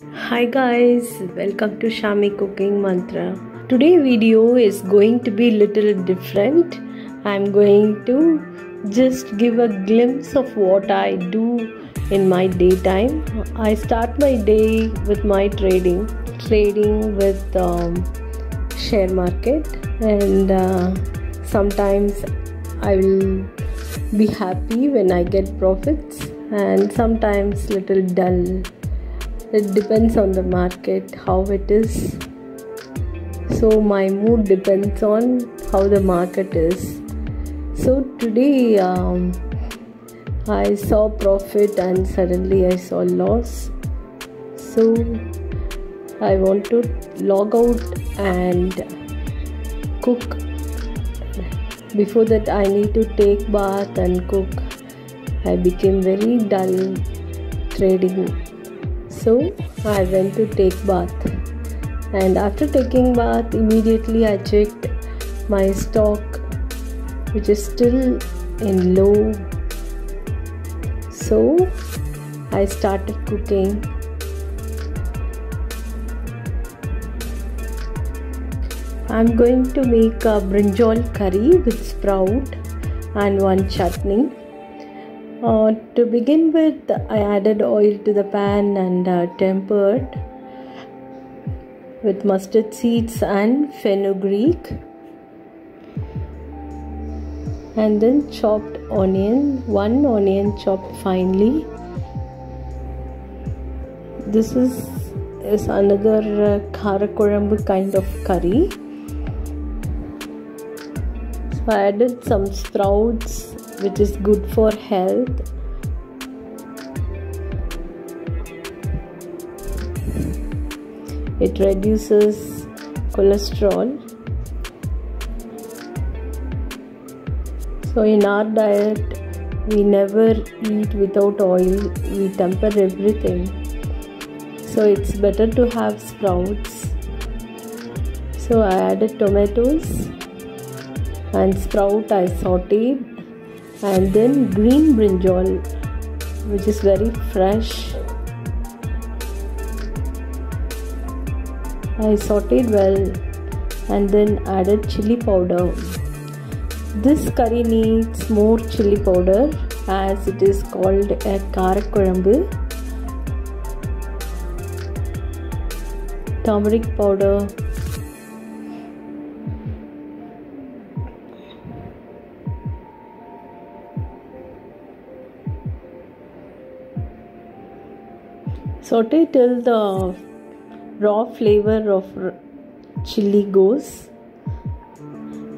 Hi guys, welcome to Shyaami Cooking Mantra. Today video is going to be little different. I'm going to just give a glimpse of what I do in my daytime. I start my day with my trading, trading with um, share market, and uh, sometimes I will be happy when I get profits, and sometimes little dull it depends on the market how it is. So my mood depends on how the market is. So today um, i saw profit and suddenly i saw loss. So i want to log out and cook. Before that i need to take bath and cook. I became very dull trading so i went to take bath. And after taking bath immediately i checked my stock which is still in low. So i started cooking. I'm going to make a brinjal curry with sprout and one chutney uh, to begin with, I added oil to the pan and uh, tempered with mustard seeds and fenugreek, and then chopped onion, one onion chopped finely. This is is another uh, kind of curry. So I added some sprouts which is good for health. It reduces cholesterol. So in our diet we never eat without oil. We temper everything. So it's better to have sprouts. So i added tomatoes and sprout i sauteed and then green brinjal which is very fresh. I sauteed well and then added chili powder. This curry needs more chili powder as it is called a karakorambu turmeric powder saute till the raw flavor of chili goes.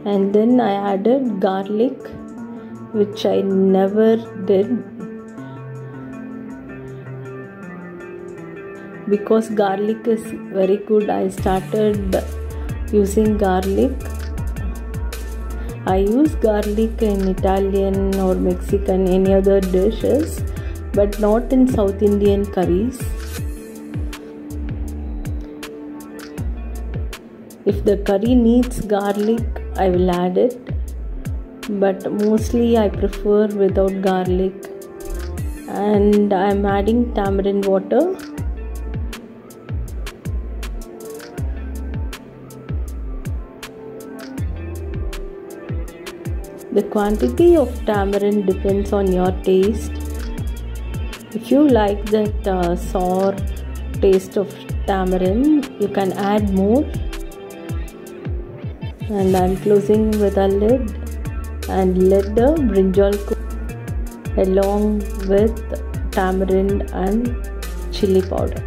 And then I added garlic which I never did. Because garlic is very good I started using garlic. I use garlic in Italian or Mexican any other dishes but not in South Indian curries if the curry needs garlic I will add it. But mostly I prefer without garlic. And I am adding tamarind water. The quantity of tamarind depends on your taste. If you like that uh, sour taste of tamarind you can add more and I'm closing with a lid and let the brinjal cook along with tamarind and chili powder.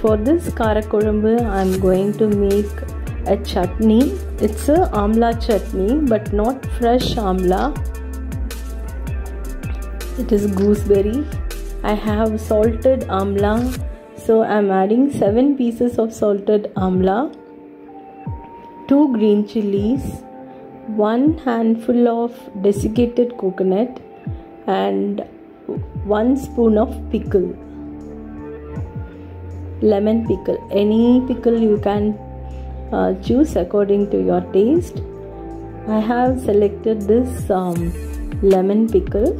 For this karakorambu I'm going to make a chutney. It's a amla chutney but not fresh amla. It is gooseberry. I have salted amla so I'm adding 7 pieces of salted amla 2 green chilies, 1 handful of desiccated coconut, and 1 spoon of pickle. Lemon pickle. Any pickle you can uh, choose according to your taste. I have selected this um, lemon pickle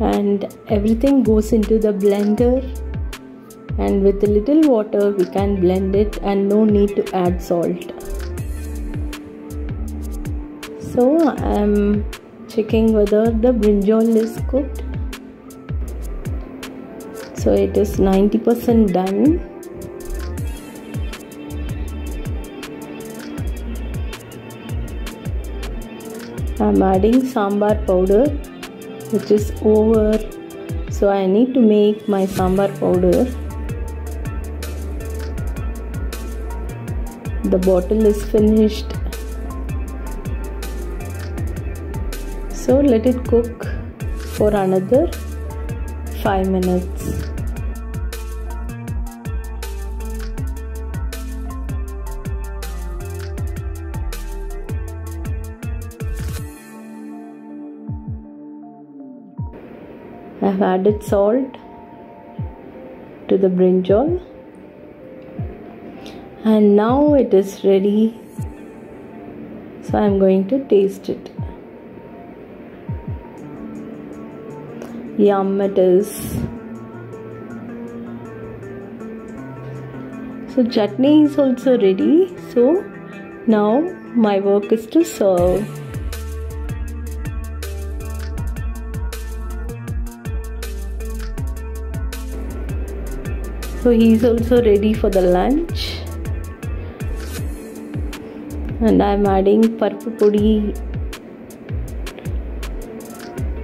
and everything goes into the blender and with a little water we can blend it and no need to add salt. So I am checking whether the brinjal is cooked. So it is 90% done. I'm adding sambar powder which is over. So I need to make my sambar powder the bottle is finished. So let it cook for another 5 minutes. I have added salt to the brinjal and now it is ready. So I am going to taste it. Yum it is. So chutney is also ready. So now my work is to serve. So he's also ready for the lunch and I'm adding parpu pudi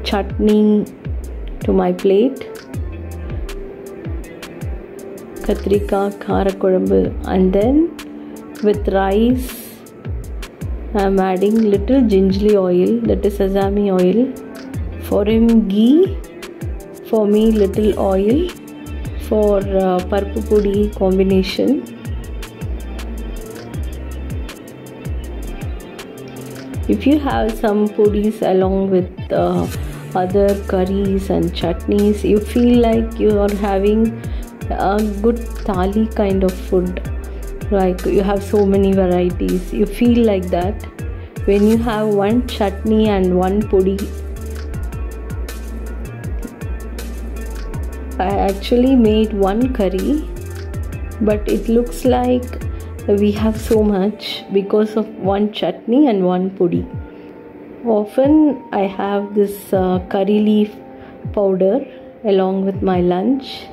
chutney to my plate katrika khara and then with rice I'm adding little gingerly oil that is sesame oil for him ghee for me little oil for uh, parpu pudi combination if you have some pudis along with uh, other curries and chutneys you feel like you are having a good thali kind of food. Like you have so many varieties. You feel like that. When you have one chutney and one pudi I actually made one curry but it looks like we have so much because of one chutney and one pudi. Often I have this uh, curry leaf powder along with my lunch.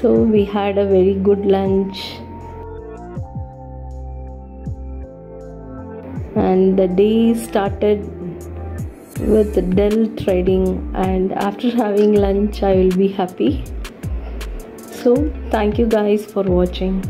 So we had a very good lunch. And the day started with Dell trading and after having lunch I will be happy. So thank you guys for watching.